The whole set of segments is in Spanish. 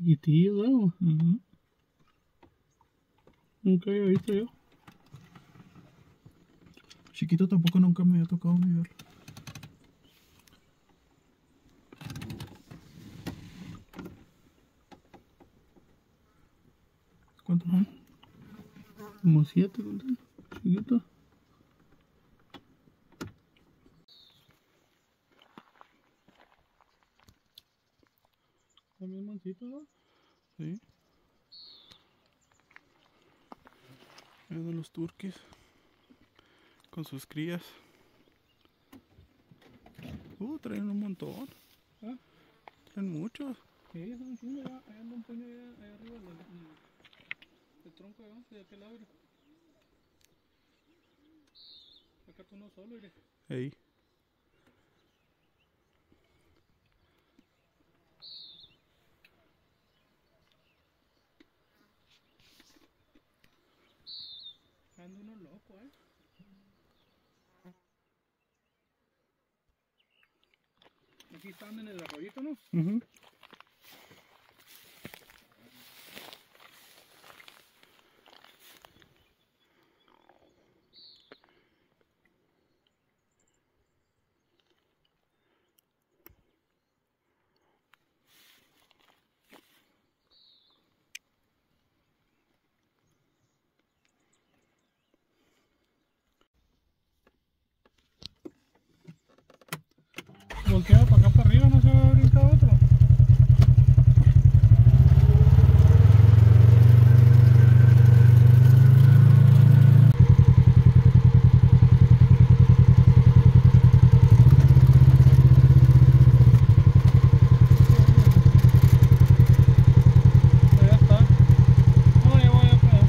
Chiquitillo, ¿no? Ujú. Nunca había visto yo. Chiquito tampoco nunca me había tocado ni verlo. ¿Cuánto? Ajá. Como siete, conté. Chiquito. ¿No? Sí. Andan los turquis. Con sus crías. Uh, traen un montón. ¿Ah? Traen muchos. Sí, son chingo, allá, anda un puño allá, arriba del, tronco allá, de aquel mire. Acá tú no solo, mire. Ahí. Anda uno loco, eh. Aquí están en el arroyito, ¿no? Voltea para acá para arriba, no se va a brincar otro. Ya está. No, ya voy a pegar.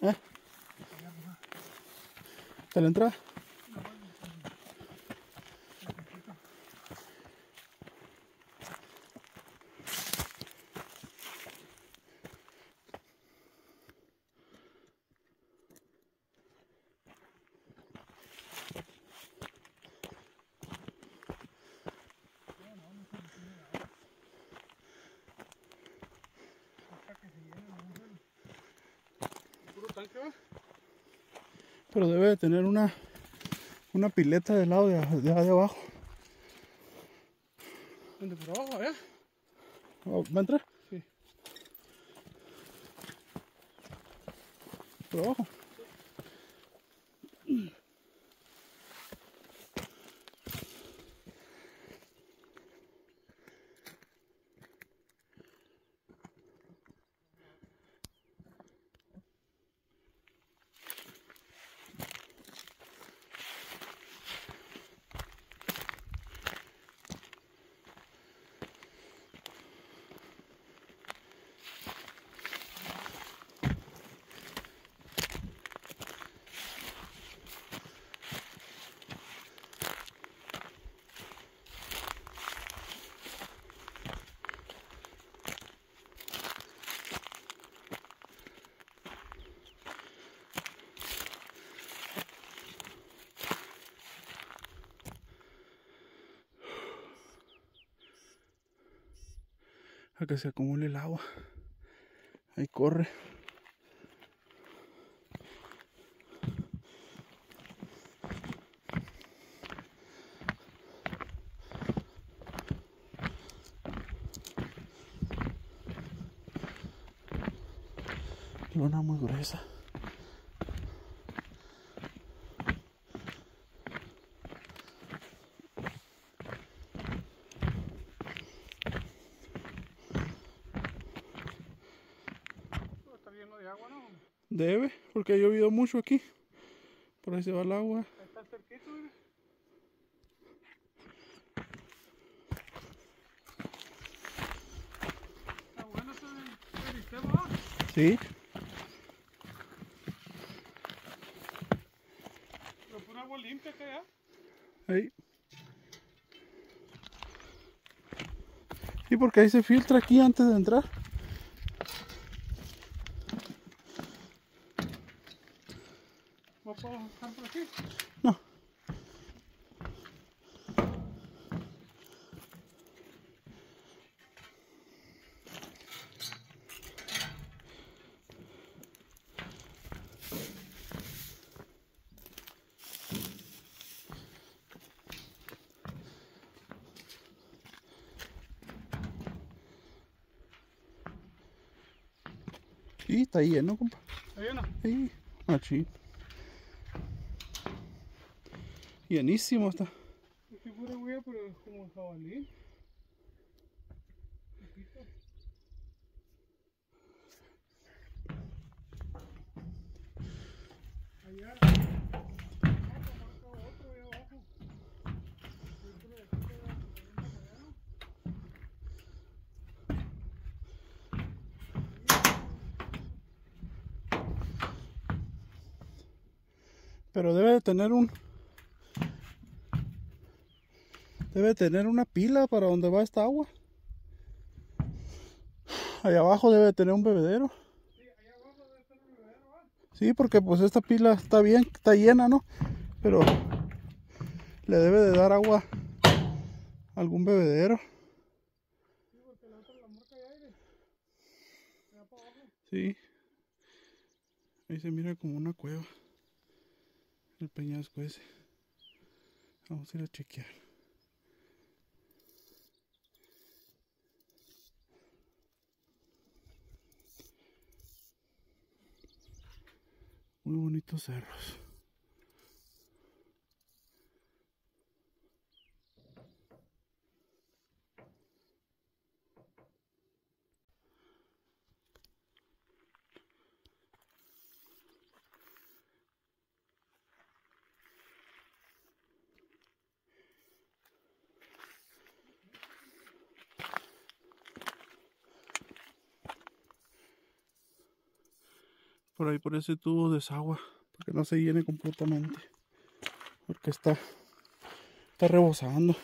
¿Está la entrada? Pero debe de tener una, una pileta del lado de, de, de abajo. ¿Dónde por abajo, allá? Oh, ¿Va a entrar? Sí. Por abajo. A que se acumule el agua. Ahí corre. Luna muy gruesa. Debe, porque ha llovido mucho aquí. Por ahí se va el agua. Está cerquito, mira. Está bueno ese sistema. Sí. Pero pura agua limpia acá ya. Ahí. Sí, porque ahí se filtra aquí antes de entrar. ¿No puedo bajar por aquí? No. Sí, está lleno, compa. Ahí una. Sí, machín. Llenísimo está. Es que pura huella, pero es como el jabalí. Allá. Vamos a marcar otro ahí abajo. Dentro de aquí queda un mañana. Pero debe de tener un. Debe de tener una pila para donde va esta agua. Allá abajo debe de tener un bebedero. Sí, porque pues esta pila está bien, está llena, ¿no? Pero le debe de dar agua a algún bebedero. Sí. Ahí se mira como una cueva. El peñasco ese. Vamos a ir a chequear. Muy bonitos cerros. Por ahí por ese tubo desagua. Para que no se llene completamente. Porque está. Está rebosando.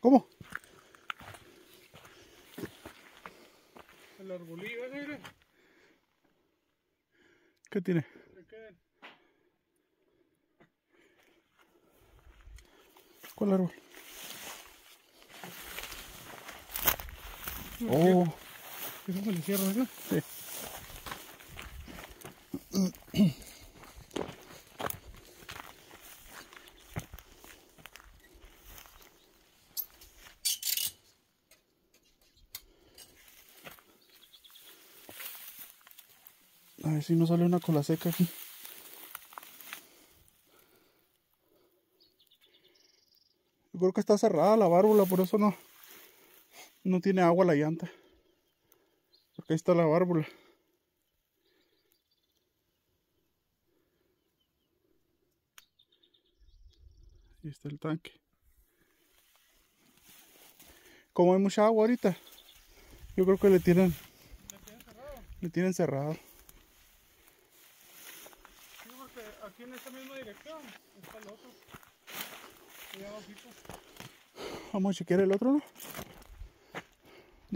¿Cómo? El arbolillo ese. ¿Qué tiene? ¿Cuál árbol? Oh, sí. A ver si no sale una cola seca aquí. Yo creo que está cerrada la válvula, por eso no, no tiene agua la llanta. Porque ahí está la válvula. Ahí está el tanque. Como hay mucha agua ahorita, yo creo que le tienen, ¿La tienen cerrado? le tienen cerrado. Sí, porque aquí en esta misma dirección está el otro. Allá. Vamos a chequear el otro, ¿no?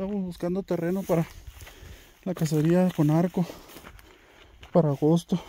Andamos buscando terreno para la cacería con arco para agosto.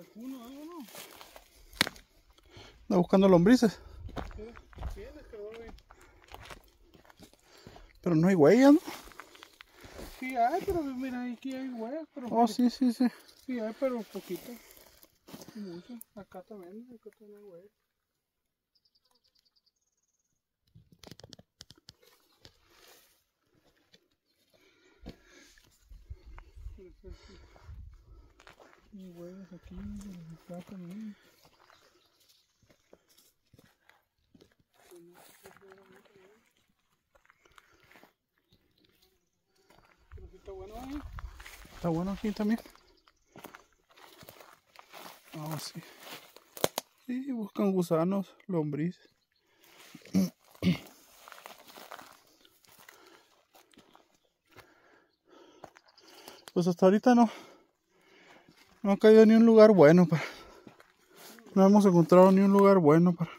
racuno? Está buscando lombrices. Pero no hay huellas, ¿no? Sí hay, pero mira, aquí hay huellas, pero... Oh, sí, sí, sí. Sí hay, pero poquito. Mucho. Acá también, acá también hay huellas. Está bueno ahí. Está bueno aquí también. Ah, sí. Sí, buscan gusanos, lombriz. Pues hasta ahorita no. No ha caído ni un lugar bueno para. No hemos encontrado ni un lugar bueno para.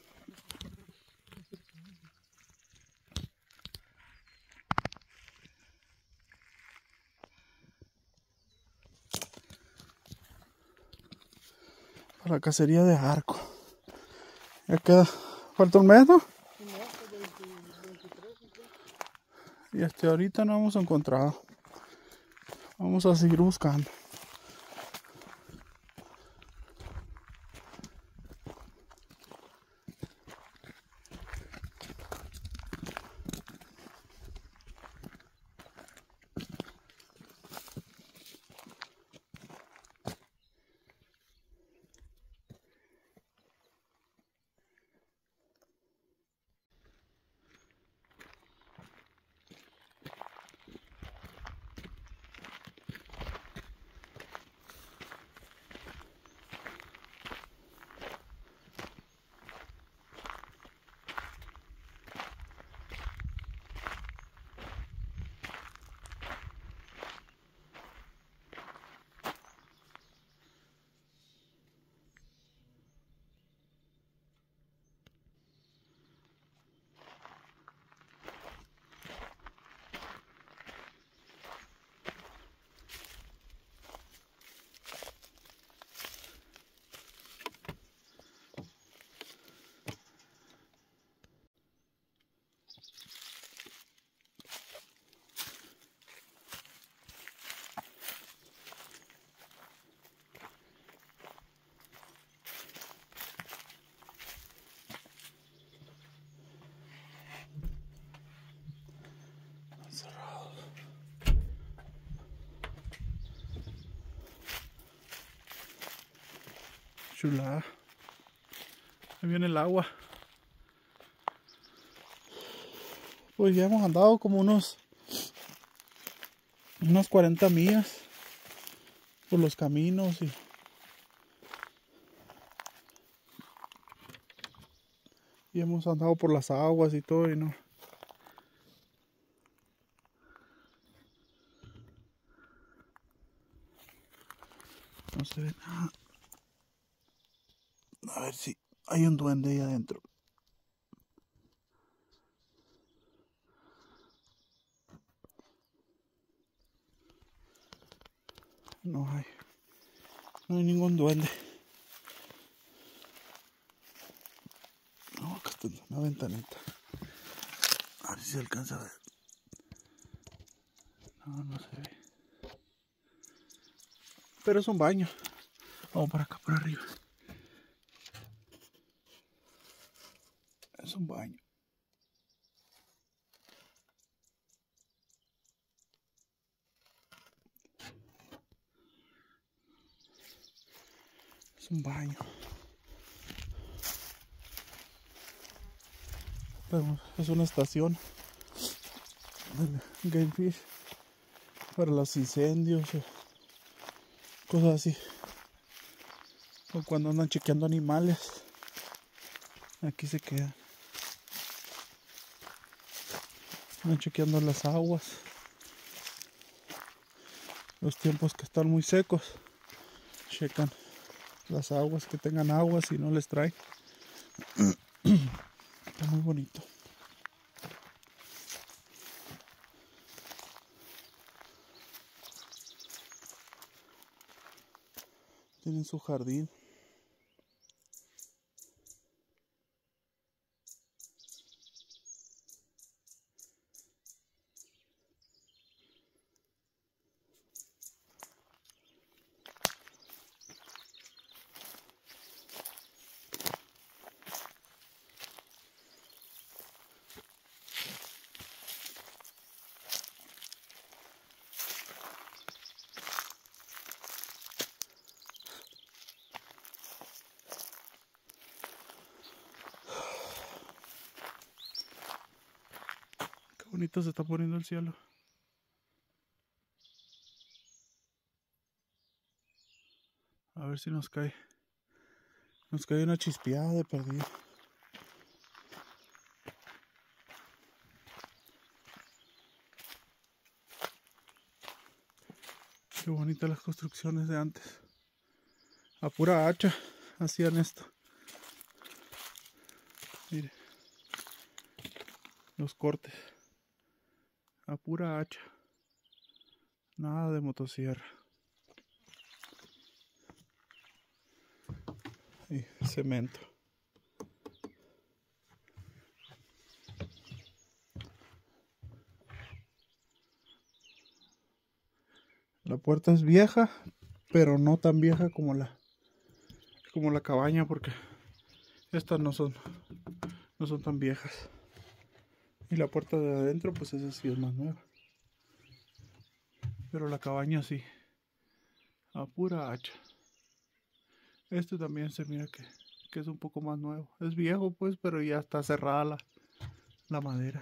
Para la cacería de arco. Ya queda. Falta un mes, ¿no? Y hasta ahorita no hemos encontrado. Vamos a seguir buscando. Chulada. Ahí viene el agua. Pues ya hemos andado como unos unas 40 millas por los caminos y y hemos andado por las aguas y todo y no no se ve nada a ver si hay un duende ahí adentro. No hay. No hay ningún duende. No, acá está una ventanita. A ver si se alcanza a ver. No, no se ve. Pero es un baño. Vamos para acá, por arriba. Es un baño. Es un baño. Pero es una estación del Game Fish para los incendios o cosas así. O cuando andan chequeando animales. Aquí se quedan. Van chequeando las aguas. Los tiempos que están muy secos. Checan las aguas que tengan agua si no les trae. Está muy bonito. Tienen su jardín. Bonito se está poniendo el cielo. A ver si nos cae. Nos cae una chispeada de perdido. Qué bonitas las construcciones de antes. A pura hacha hacían esto. Mire. Los cortes. A pura hacha. Nada de motosierra. Y cemento. La puerta es vieja, pero no tan vieja como la como la cabaña porque estas no son no son tan viejas. Y la puerta de adentro pues esa sí es más nueva. Pero la cabaña sí. A pura hacha. Este también se mira que, que es un poco más nuevo. Es viejo pues, pero ya está cerrada la, la madera.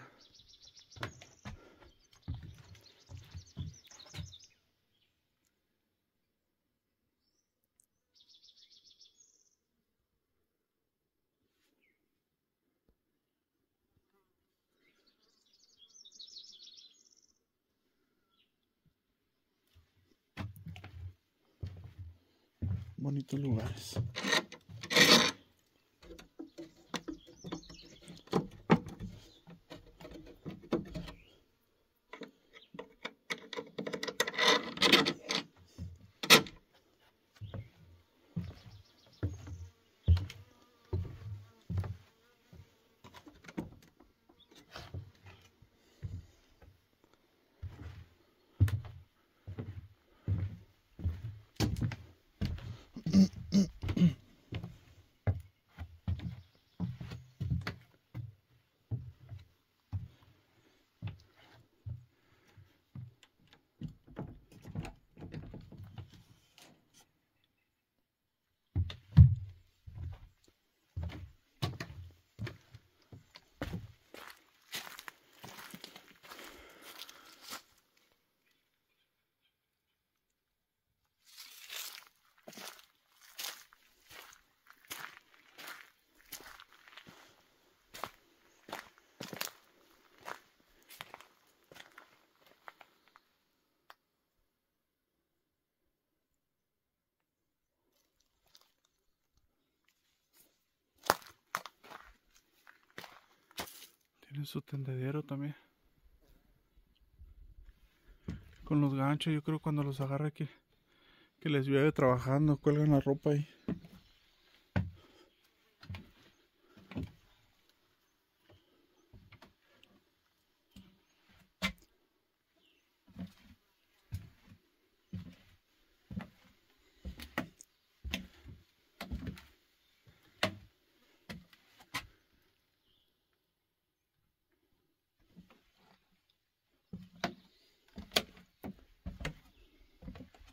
Bonitos lugares. Tienen su tendedero también. Con los ganchos, yo creo cuando los agarra que, que les llueve trabajando, cuelgan la ropa ahí.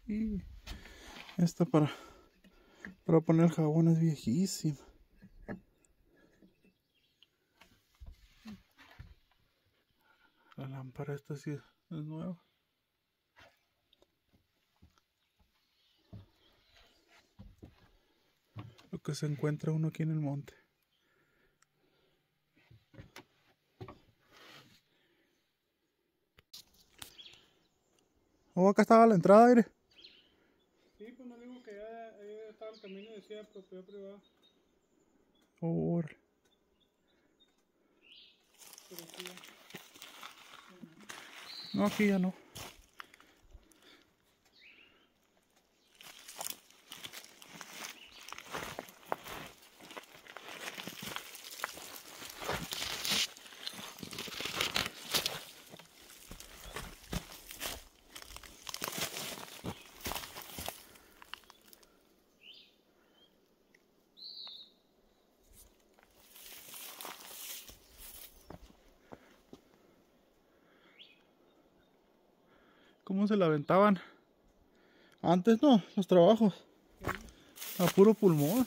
Y esta para, para poner jabón es viejísima. La lámpara esta sí es, nueva. Lo que se encuentra uno aquí en el monte. Oh, acá estaba la entrada, aire. Sí, pues no digo que ya ahí estaba el Oh, no, aquí ya no. Se la aventaban. Antes no, los trabajos. A puro pulmón.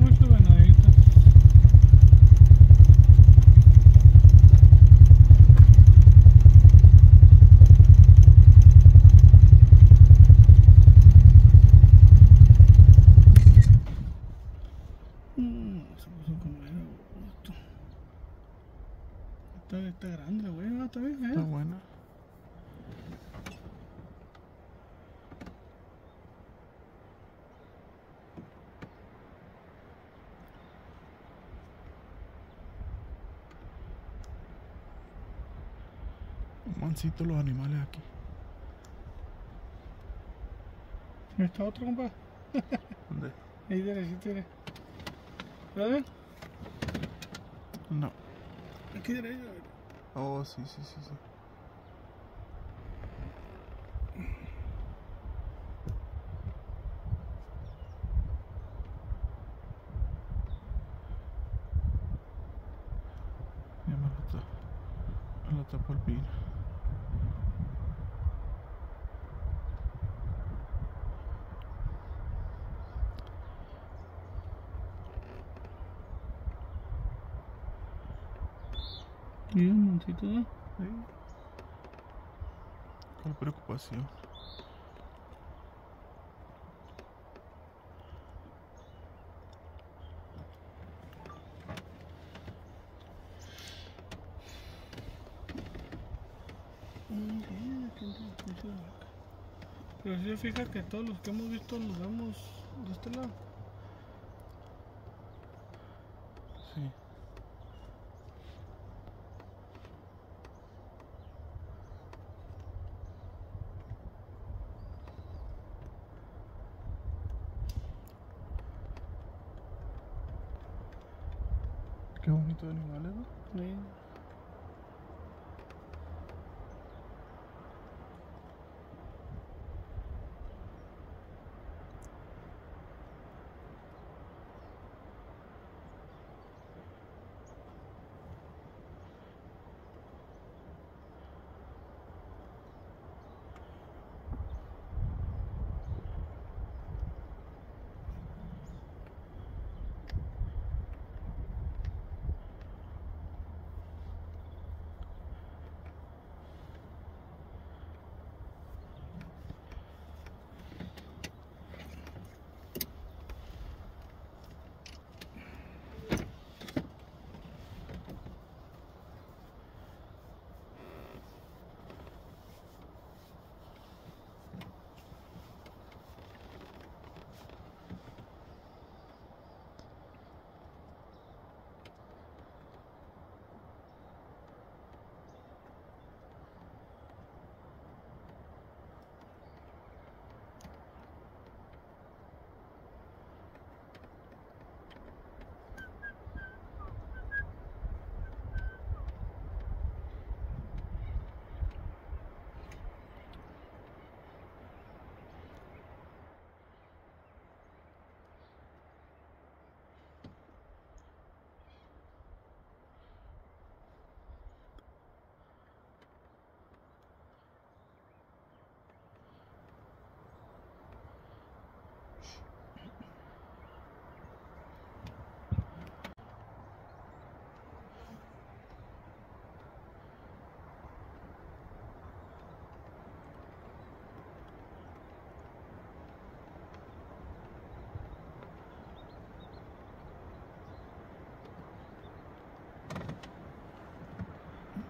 Mucho venadito. Mm, se puso como era gusto. Está, está grande la hueva, está bien, ¿eh? Está buena. Mansito los animales aquí. Está otro, compa. ¿Dónde? Ahí derechito, mire. ¿Verdad? No. Aquí. Oh, sí, sí, sí, sí. Y un montito, ¿no? Sí. Con preocupación. Pero si se fija que todos los que hemos visto los vemos de este lado.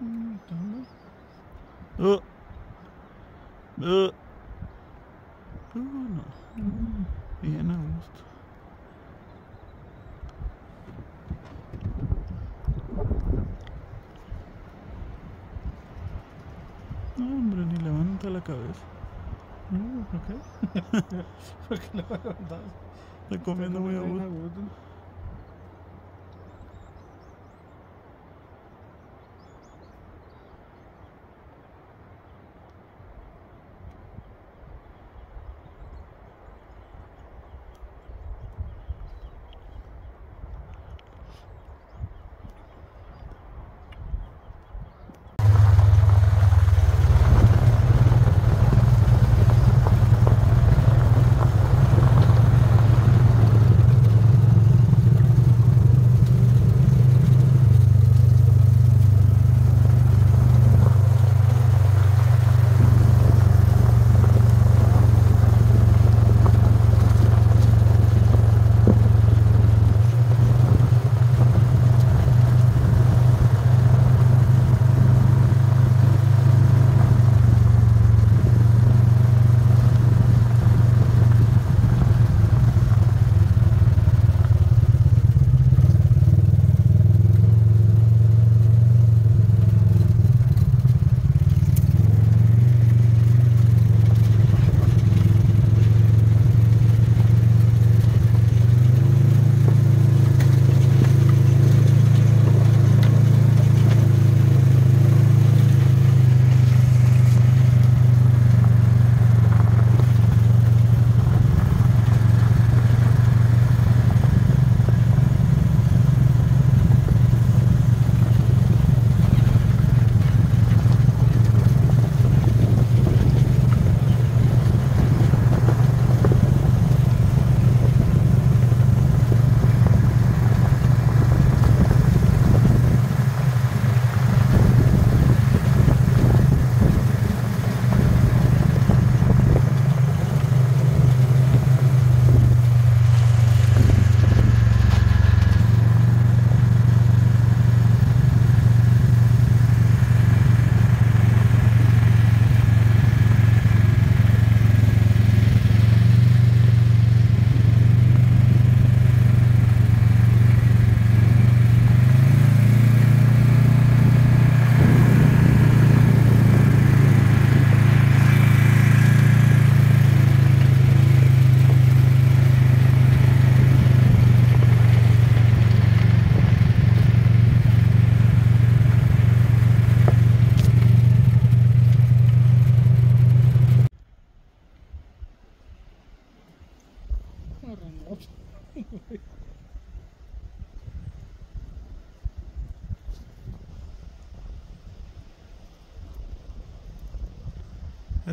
Uh. Uh. Uh, no. Bien a gusto. No, hombre, ni levanta la cabeza. No, ¿por qué? ¿Por qué le va a levantar? Está comiendo muy a gusto.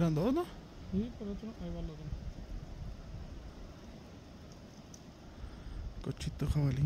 Eran dos, ¿no? Sí, por otro, ahí va el otro. Cochito jabalí.